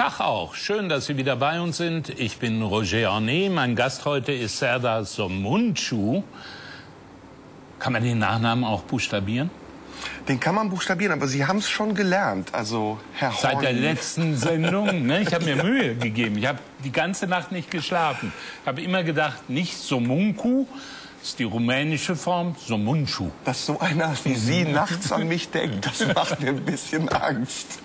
Tag auch. Schön, dass Sie wieder bei uns sind. Ich bin Roger Arne. Mein Gast heute ist Serdar Somuncu. Kann man den Nachnamen auch buchstabieren? Den kann man buchstabieren, aber Sie haben es schon gelernt. Also, Herr Seit der letzten Sendung. Ne? Ich habe mir Mühe gegeben. Ich habe die ganze Nacht nicht geschlafen. Ich habe immer gedacht, nicht Somuncu, das ist die rumänische Form, Somuncu. Dass so einer wie Sie nachts an mich denkt, das macht mir ein bisschen Angst.